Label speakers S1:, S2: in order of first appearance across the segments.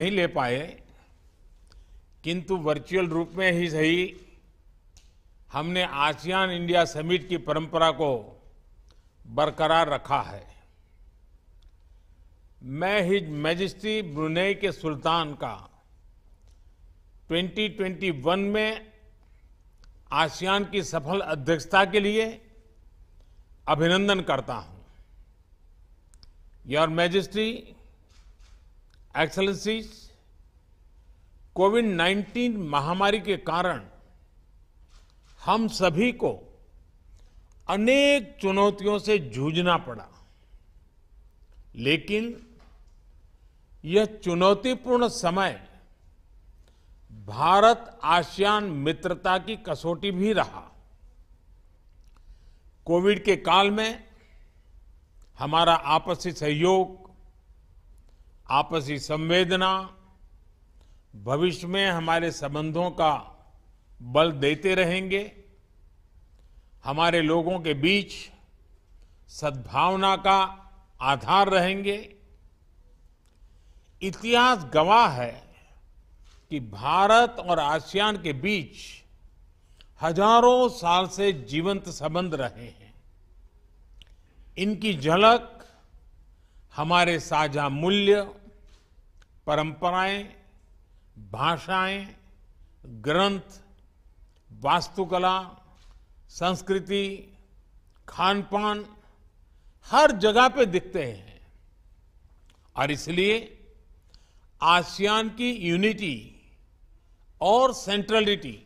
S1: नहीं ले पाए, किंतु वर्चुअल रूप में ही सही, हमने आसियान इंडिया समिट की परंपरा को बरकरार रखा है। मैं हिज मैजिस्ट्री ब्रुनेई के सुल्तान का 2021 में आसियान की सफल अध्यक्षता के लिए अभिनंदन करता हूँ। योर मैजेस्टी एक्सलेंसीज कोविड 19 महामारी के कारण हम सभी को अनेक चुनौतियों से जूझना पड़ा। लेकिन यह चुनौतीपूर्ण समय भारत आसियान मित्रता की कसौटी भी रहा। कोविड के काल में हमारा आपसी सहयोग आपसी संवेदना, भविष्य में हमारे संबंधों का बल देते रहेंगे। हमारे लोगों के बीच सद्भावना का आधार रहेंगे। इतिहास गवाह है कि भारत और आसियान के बीच हज़ारों साल से जीवंत संबंध रहे हैं। इनकी झलक हमारे साझा मूल्य, परंपराएँ, भाषाएँ, ग्रंथ, वास्तुकला, संस्कृति खान पान हर जगह पे दिखते हैं। और इसलिए आसियान की यूनिटी और सेंट्रलिटी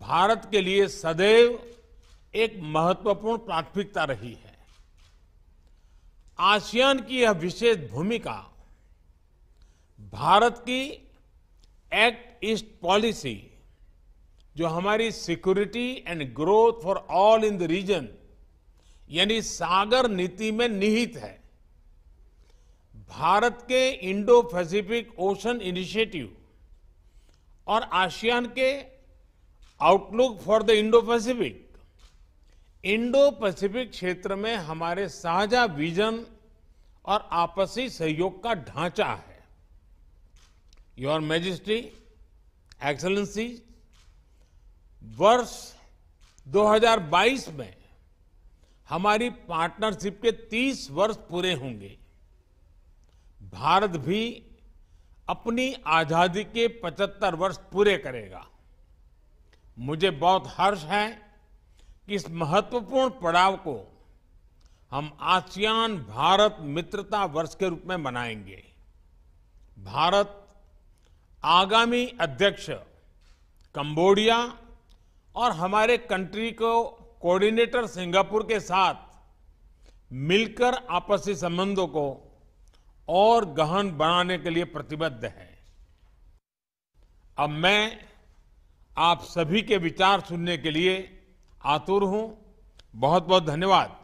S1: भारत के लिए सदैव एक महत्वपूर्ण प्राथमिकता रही है। आसियान की यह विशेष भूमिका भारत की एक्ट ईस्ट पॉलिसी, जो हमारी security and growth for all in the region, यानी सागर नीति में निहित है। भारत के इंडो पैसिफिक ओशन इनिशिएटिव और आसियान के outlook for the Indo Pacific Indo Pacific क्षेत्र में हमारे साझा विजन और आपसी सहयोग का ढांचा है। योर मैजिस्ट्री, एक्सलेंसी, वर्ष 2022 में हमारी पार्टनरशिप के 30 वर्ष पूरे होंगे। भारत भी अपनी आज़ादी के 75 वर्ष पूरे करेगा। मुझे बहुत हर्ष है कि इस महत्वपूर्ण पड़ाव को हम आसियान भारत मित्रता वर्ष के रूप में मनाएँगे। भारत आगामी अध्यक्ष कंबोडिया और हमारे कंट्री को कोऑर्डिनेटर सिंगापुर के साथ मिलकर आपसी संबंधों को और गहन बनाने के लिए प्रतिबद्ध है। अब मैं आप सभी के विचार सुनने के लिए आतुर हूँ। बहुत बहुत धन्यवाद।